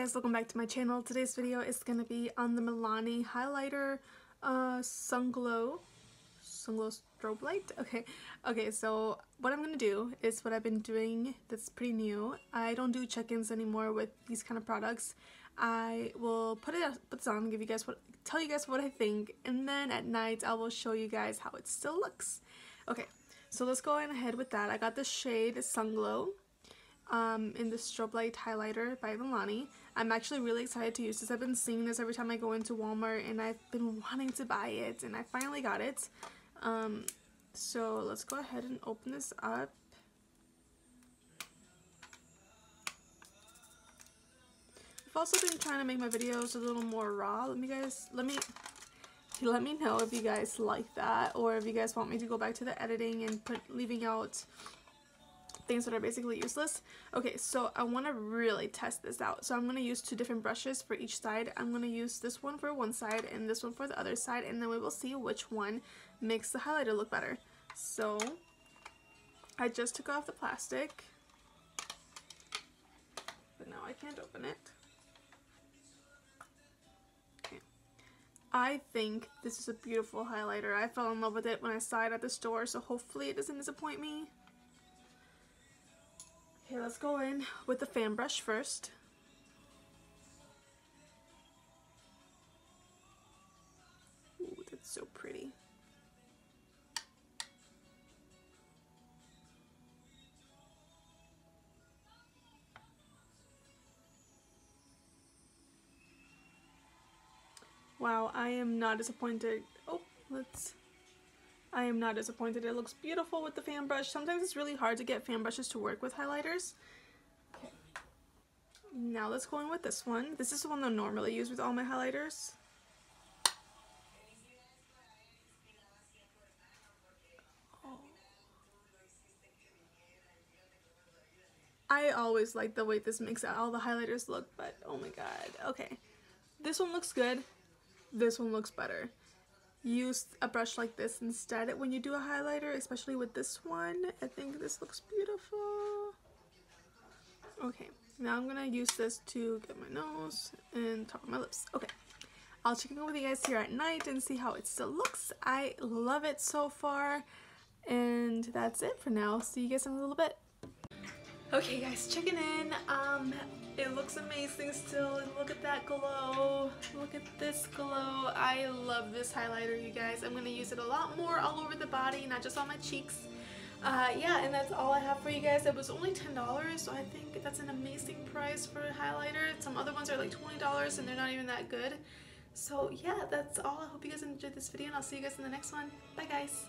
guys, welcome back to my channel. Today's video is going to be on the Milani Highlighter uh, Sun Glow. Sun Glow Strobelight? Okay, okay, so what I'm going to do is what I've been doing that's pretty new. I don't do check-ins anymore with these kind of products. I will put it put this on, give you guys what, tell you guys what I think, and then at night I will show you guys how it still looks. Okay, so let's go ahead with that. I got the shade Sun Glow um, in the Strobelight Highlighter by Milani. I'm actually really excited to use this. I've been seeing this every time I go into Walmart and I've been wanting to buy it and I finally got it. Um, so let's go ahead and open this up. I've also been trying to make my videos a little more raw. Let me guys, let me, let me know if you guys like that or if you guys want me to go back to the editing and put leaving out things that are basically useless. Okay, so I want to really test this out. So I'm going to use two different brushes for each side. I'm going to use this one for one side and this one for the other side and then we will see which one makes the highlighter look better. So I just took off the plastic, but now I can't open it. Okay. I think this is a beautiful highlighter. I fell in love with it when I saw it at the store, so hopefully it doesn't disappoint me. Okay, let's go in with the fan brush first. Ooh, that's so pretty. Wow, I am not disappointed. Oh, let's I am not disappointed. It looks beautiful with the fan brush. Sometimes it's really hard to get fan brushes to work with highlighters. Now let's go in with this one. This is the one I normally use with all my highlighters. Oh. I always like the way this makes all the highlighters look, but oh my god. Okay. This one looks good. This one looks better use a brush like this instead when you do a highlighter, especially with this one. I think this looks beautiful. Okay, now I'm gonna use this to get my nose and top of my lips. Okay, I'll check in with you guys here at night and see how it still looks. I love it so far. And that's it for now. See you guys in a little bit. Okay guys, checking in. Um, it looks amazing still look at that glow. Look at this glow. I love this highlighter you guys. I'm going to use it a lot more all over the body, not just on my cheeks. Uh, yeah, and that's all I have for you guys. It was only $10, so I think that's an amazing price for a highlighter. Some other ones are like $20 and they're not even that good. So yeah, that's all. I hope you guys enjoyed this video and I'll see you guys in the next one. Bye guys!